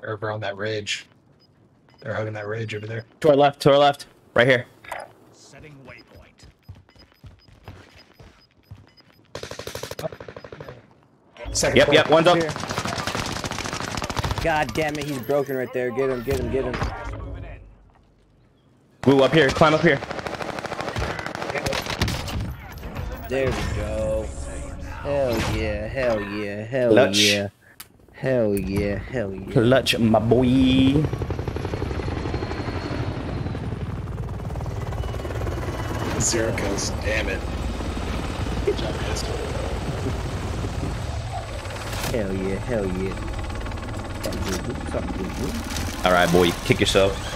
They're over on that ridge. They're hugging that ridge over there. To our left, to our left. Right here. Setting waypoint. Second Yep, floor. yep, one's up. Here. God damn it, he's broken right there. Get him, get him, get him. Woo, up here, climb up here. There we go. Hell yeah, hell yeah, hell Clutch. yeah. Hell yeah, hell yeah. Clutch, my boy. Zero kills. Damn it. Good job, guys. Hell yeah, hell yeah. Something good, something good. All right, boy, kick yourself.